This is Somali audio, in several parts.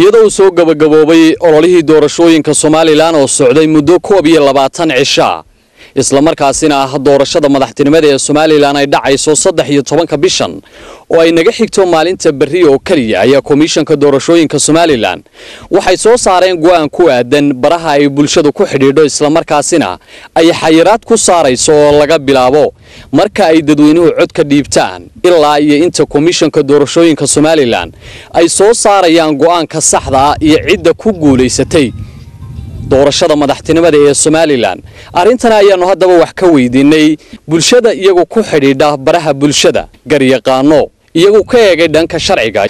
iyadoo uu soo gabagaboobay ololihii doorashooyinka somalilan oo socday muddo koob iyo labaatan cishaa islamarkaasina ah doorashada madaxtinimada ee somalilan ay dhacayso saddex iyo tobanka bishan oo ay naga xigto maalinta berri oo keliya ayaa komishanka doorashooyinka somalilan waxay soo saareen go'aan ku aadan baraha ay bulshadu ku xidhiidho islamarkaasina ay xayiraad ku saarayso oo laga bilaabo marka ay dadweynuhu cod ka dhiibtaan. Ilaa iyo inta komishanka doorashooyinka somalilan ay soo saarayaan go'aanka saxda ah iyo cidda ku guulaysatay doorashada madaxtinimada ee somalilan arrintana ayaannu haddaba wax ka weydiinay. Bulshada iyagu ku xidhiidha baraha bulshada garyaqaano iyagu ka eegay dhanka sharciga.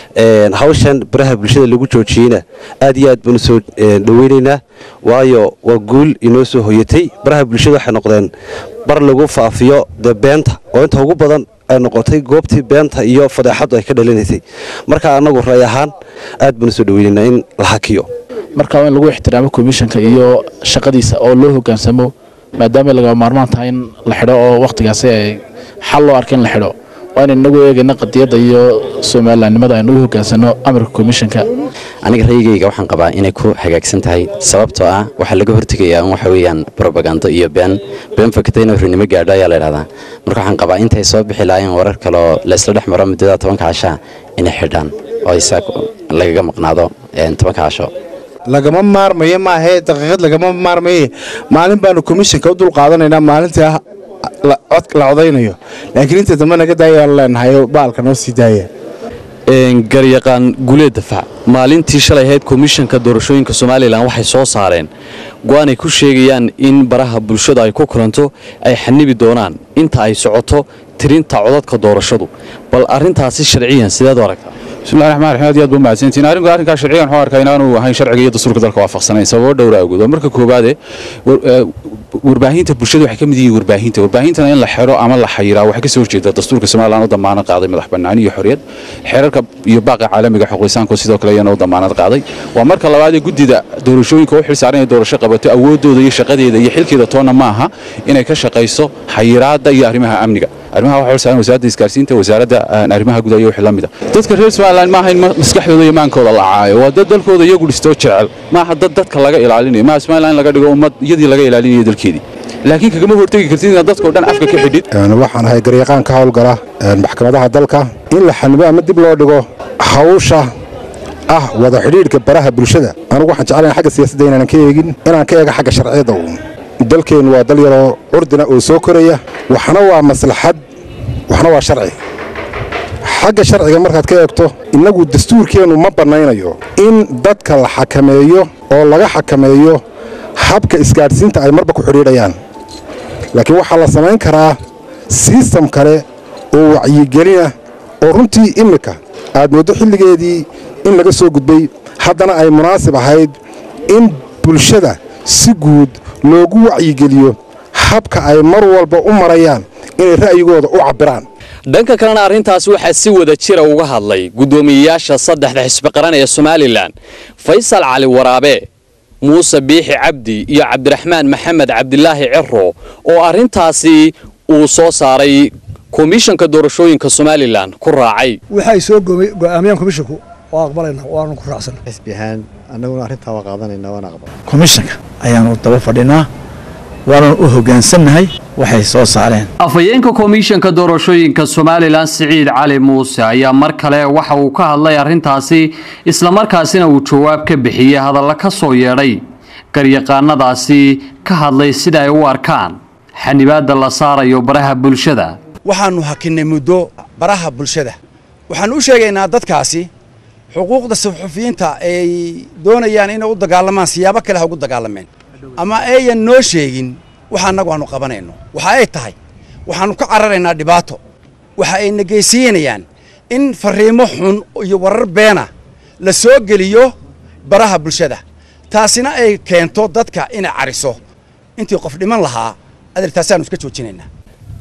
Hawshan baraha bulshada lagu joojiyeyna aad iyo aad baanu soo dhoweynaynaa waayo waa guul inoo soo hoyatay. Baraha bulshada waxay noqdeen bar lagu faafiyo dee beenta oo inta ugu badan ay noqotay goobtii beenta iyo fadeexaddu ay ka dhalinaysay. Marka annagu ray ahaan aad baanu soo dhoweynaynaa in la hakiyo marka waa in lagu ixtiraamo komishanka iyo shaqadiisa oo loo hogaansamo maadaama laga maarmaan tahay in la xidho oo wakhtigaasi ay xal loo arka la xidho. Waa in inagu eegayna qadiyadda iyo somalilanimada aynu hogaansano amarka komishanka aniga rayigayga waxaan qabaa inay ku hagaagsan tahay sababtoo ah waxaa laga hortegayaa in waxa weeyaan brobagando iyo been been fakatayna hornimo gaadho ayaa la idhahdaa marka waxaan qabaa intay soo bixi lahaayeen warar kaleoo laysla dhex maro muddada tobanka cashaa inay xidhaan oo isa lagaga maqnaado tobanka casho lagama maarmayo maahee daqiiqad lagama maarmaye. Maalin baanu komishanka u dul qaadanaynaa maalintii la codaynayo. Laakiin inta dambe naga daayaan leenahay baalka noo sii daaya garyaqaan guleed dafaac maalintii shalay ahayd komishanka doorashooyinka somalilan waxay soo saareen. Go'aanay ku sheegayaan in baraha bulshada ay ku kulanto ay xanibi doonaan. Inta ay socoto tirinta codadka doorashadu. Bal arintaasi sharciyan sideed u aragtaa bismillahi raxmaan raxiim aad iyo aad buu mahadsantiin. Arrinku arrinkaa sharciyan waxuu arkaa inaanu ahayn sharciga iyo dastuurka dalka waafaqsanayn sababo dhowra awgood oo marka koowaade warbaahinta bulshada waxay ka mid yihiin warbaahinta. Warbaahintana in la xiro ama la xayiraa waxay ka soo dastuurka somalilan u damaanad qaaday madax bannaani iyo xorriyad. Xeerarka iyo baaqa caalamiga xuquuqisaanku sidoo kale iyana u damaanad qaaday. Waa marka labaad ee guddida doorashooyinka u xil saaran inay doorasho qabato awooddooda iyo shaqadeeda iyo xilkeeda toonna ma aha inay ka shaqayso xayiraadda iyo arrimaha amniga arrimaha waxa xilsaaran wasaaradda isgaarsiinta wasaaradda arrimaha gudaha iyo wixii la mid ah dadka reer somaliland ma ahayn maskaxdooda iyo maankooda la caayo. Waa dad dalkooda iyagu dhistoo jecel. Maaha dad dadka laga ilaalinayo. Maaha somaliland in laga dhigo ummad iyadii laga ilaalinayo dalkeedii. Laakiin kagama hortegi kartid inaad dadkao dhan afka ka xidhid. Waxaan ahay garyaqaan ka howlgala maxkamadaha dalka. In la xanibo ama dib loo dhigo hawsha ah wada xidhiidhka baraha bulshada. Anugu waxaan jeclayn xagga siyaasadda inaanan ka eegin inaan ka eega xagga sharciyadda uun dalkeennu waa dal yaroo curdina oo soo koraya waxna waa maslaxad waxna waa sharci. Xagga sharciga markaad ka eegto innagu dastuurkeennu ma bannaynayo in dadka la xakameeyo oo laga xakameeyo habka isgaadhsiinta ay marba ku xidhiidhayaan. Laakiin waxaa la samayn karaa sistam kale oo wacyigelina oo runtii iminka aad mooddo xilligeedii in laga soo gudbay. Haddana ay munaasib ahayd in bulshada si guud loogu wacyigeliyo habka ay mar walba u marayaan inay ra'yigooda u cabbiraan. Dhanka kalena arrintaasi waxaa si wada jira uga hadlay guddoomiyeyaasha saddexda xisbi qaran ee somalilan faysal cali waraabe muuse biixi cabdi iyo cabdiraxmaan maxamed cabdilaahi ciro oo arrintaasi uu soo saaray komishanka doorashooyinka somalilan ku raacay waa aqbalayna waanu ku raacsan. Xisbi ahaan annaguna arrintaa waa qaadanayna waana aqbal komishanka ayaanu daba fadhinaa waananu u hoggaansannahay waxay soo saareen. Afhayeenka komishanka doorashooyinka somalilan siciid cali muuse ayaa mar kale waxa uu ka hadlay arrintaasi islamarkaasina uu jawaab ka bixiyey hadalla ka soo yeedhay. Garyaqaanadaasi ka hadlay sida ay u arkaan. Xanibaadda la saarayo baraha bulshada. Waxaannu hakinnay muddo baraha bulshada. Waxaannu u sheegaynaa dadkaasi xuquuqda suxufiyiinta ay doonayaan inay u dagaalamaan siyaabo kale ha ugu dagaalameen. Ama ayan noo sheegin waxa annagu aanu qabanayno. Waxa ay tahay waxaannu ka cararaynaa dhibaato. Waxa ay negeysiinayaan in farriimo xun iyo warar beena la soo geliyo baraha bulshada. Taasina ay keento dadka inay cariso. Intii qof dhiman lahaa adeertaasaannu iska joojinaynaa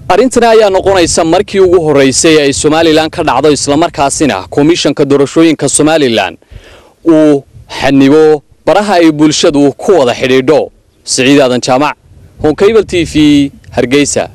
arrintani ayaa noqonaysa markii ugu horraysay ay somalilan ka dhacdo islamarkaasina komishanka doorashooyinka somalilan uu xanibo baraha ay bulshadu ku wada xidhiidho. Siciid aadan jaamac honkabal t v hargeysa